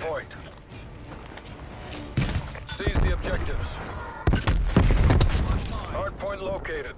point. Seize the objectives. Hardpoint located.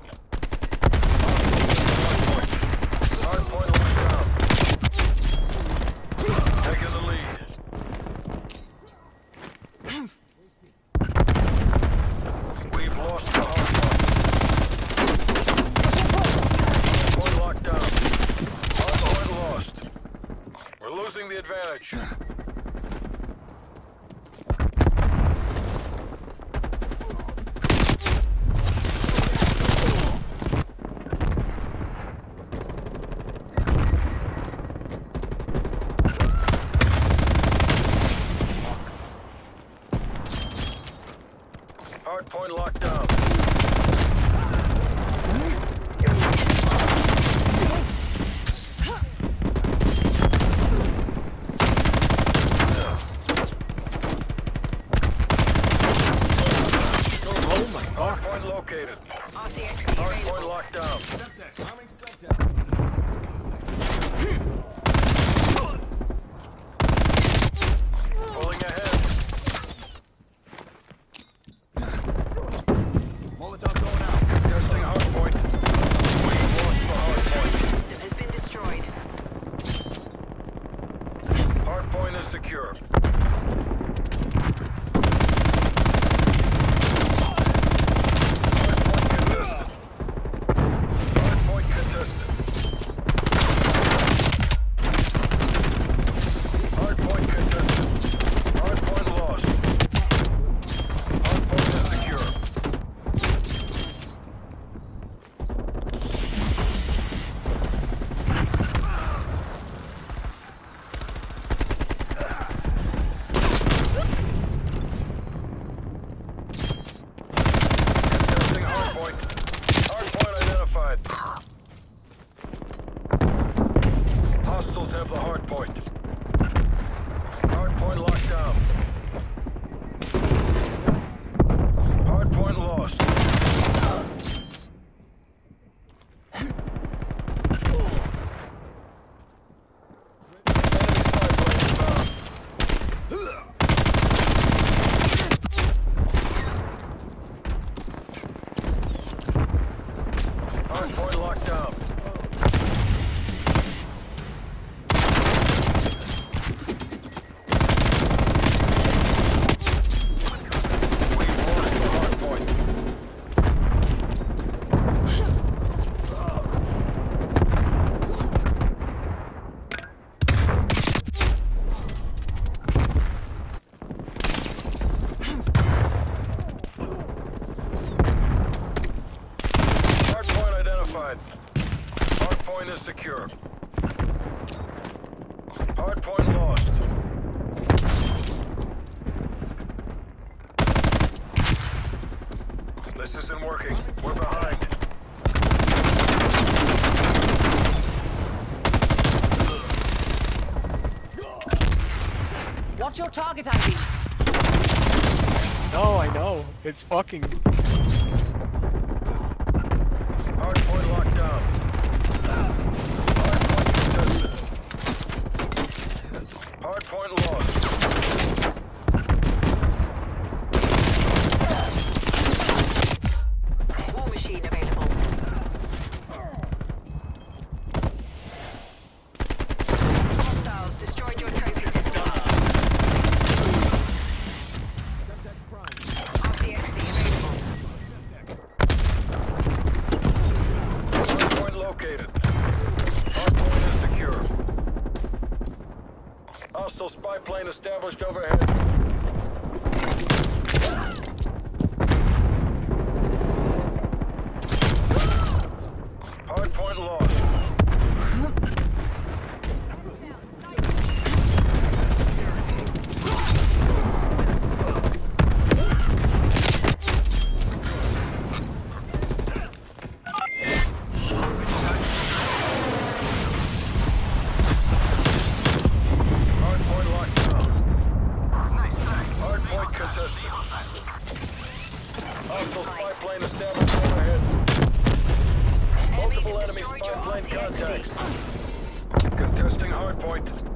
fine. Hard point is secure. Hard point lost. This isn't working. We're behind. Watch your target, ID. No, I know. It's fucking... Airplane established overhead. Fine contacts. Contesting hardpoint.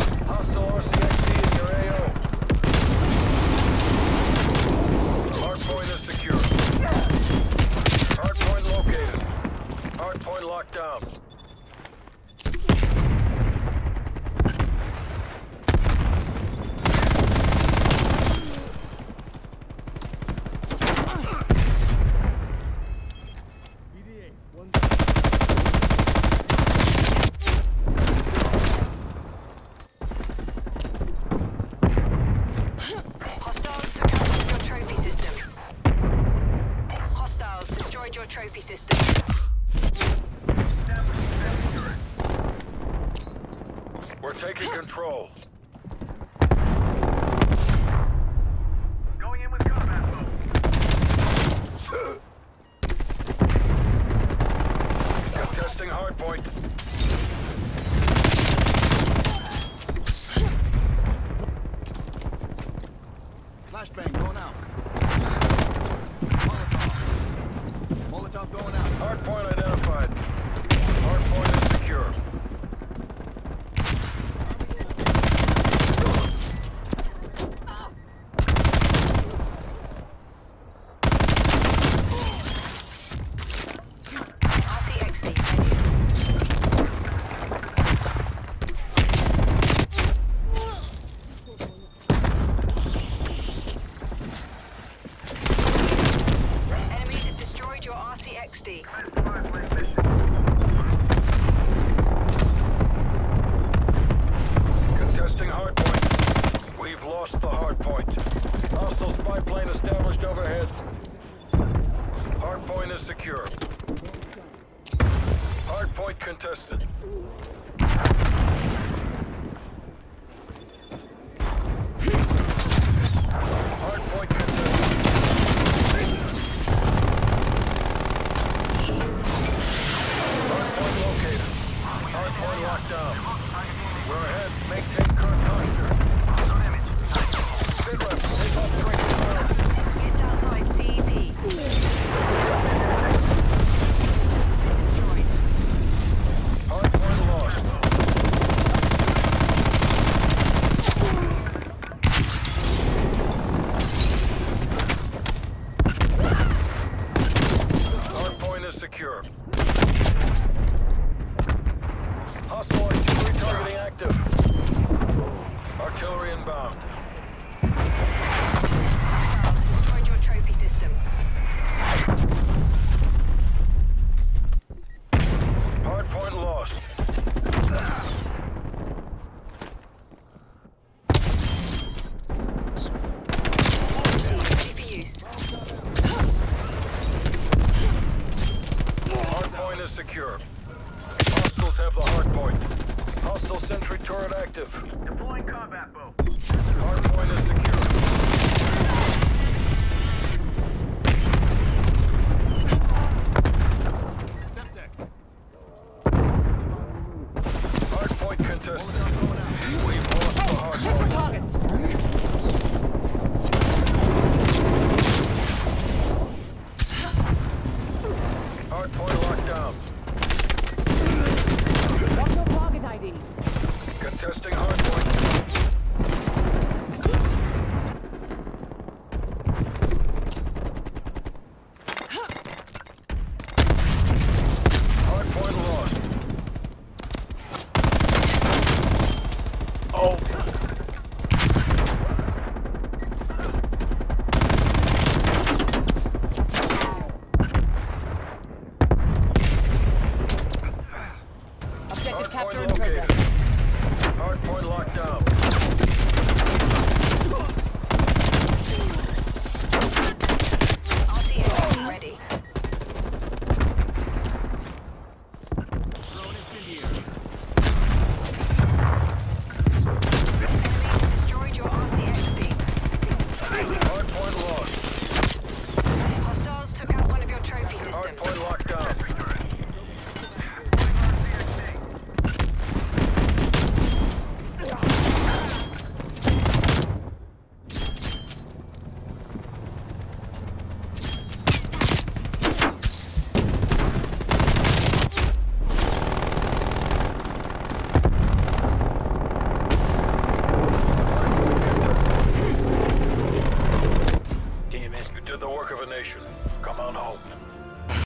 Hostile RCXD is secure. Hardpoint located. Locked down. trophy system. We're taking control. Going in with combat mode. Contesting hardpoint. 60. Contesting hardpoint. We've lost the hardpoint. Hostile spy plane established overhead. Hardpoint is secure. Hardpoint contested. Contesting hardpoint.